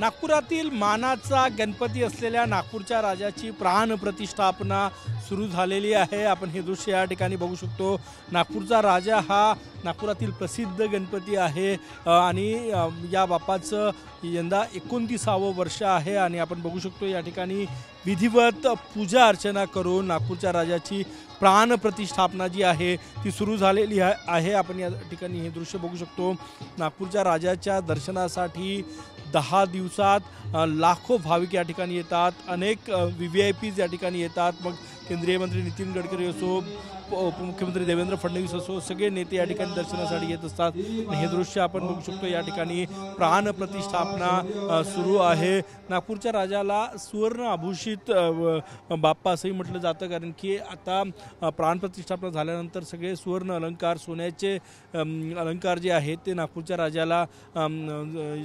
नागपुरातील मानाचा गणपती असलेल्या नागपूरच्या राजाची प्राण प्रतिष्ठापना सुरू झालेली आहे. आपण हे दृश्य या ठिकाणी बघू शकतो. नागपूरचा राजा हा नागपुरातील प्रसिद्ध गणपती आहे. आणि या बाप्पाचं यंदा एकोणतीसावं वर्ष आहे आणि आपण बघू शकतो या ठिकाणी विधिवत पूजा अर्चना करून नागपूरच्या राजाची प्राण प्रतिष्ठापना जी आहे ती सुरू झालेली आहे. आपण या ठिकाणी हे दृश्य बघू शकतो. नागपूरच्या राजाच्या दर्शनासाठी दहा दिवसात लाखो भाविक या ठिकाणी येतात अनेक व्ही व्ही आय पीज या ठिकाणी येतात. मग केंद्रीय मंत्री नितीन गडकरी असो प- उपमुख्यमंत्री देवेंद्र फडणवीस असो सगळे नेते या ठिकाणी दर्शनासाठी येत असतात. हे दृश्य आपण बघू शकतो या ठिकाणी प्राण प्रतिष्ठापना सुरू आहे. नागपूरच्या राजाला सुवर्ण आभूषित बाप्पा असंही म्हटलं जातं कारण की आता प्राणप्रतिष्ठापना प्राण झाल्यानंतर सगळे सुवर्ण अलंकार सोन्याचे अलंकार जे आहेत ते नागपूरच्या राजाला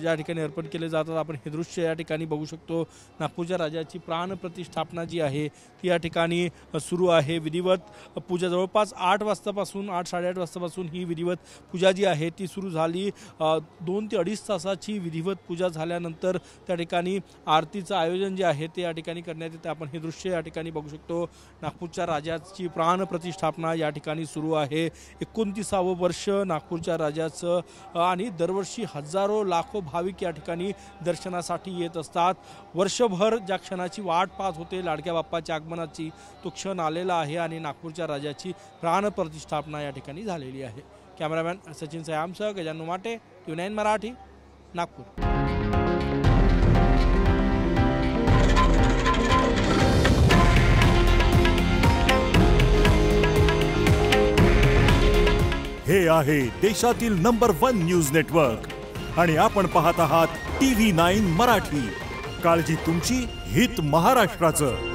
या ठिकाणी अर्पण केले जातात. आपण हे दृश्य या ठिकाणी बघू शकतो. नागपूरच्या राजाची प्राण प्रतिष्ठापना जी आहे ती या ठिकाणी सुरू आहे. विधिवत पूजा जवळपास आठ वाजतापासून आठ साडेआठ वाजतापासून ही विधिवत पूजा जी आहे ती सुरू झाली. दोन ते अडीच तासाची विधिवत पूजा झाल्यानंतर त्या ठिकाणी आरतीचं आयोजन जे आहे ते या ठिकाणी करण्यात येतं. आपण हे दृश्य या ठिकाणी बघू शकतो. नागपूरच्या राजाची प्राण प्रतिष्ठापना या ठिकाणी सुरू आहे. एकोणतीसावं वर्ष नागपूरच्या राजाचं आणि दरवर्षी हजारो लाखो भाविक या ठिकाणी दर्शनासाठी येत असतात. वर्षभर ज्या क्षणाची वाट पाहत होते लाडक्या बाप्पाच्या आगमनाची तो क्षण आलेला आहे आणि नागपूरच्या राजाची प्राण प्रतिष्ठापना या ठिकाणी झालेली आहे. कॅमेरामॅन सचिन सयामसह गजानू माटे युनाईन नाईन मराठी नागपूर. हे आहे देशातील नंबर वन न्यूज नेटवर्क. आणि आपण पाहत आहात टी व्ही नाईन मराठी. काळजी तुमची हित महाराष्ट्राचं.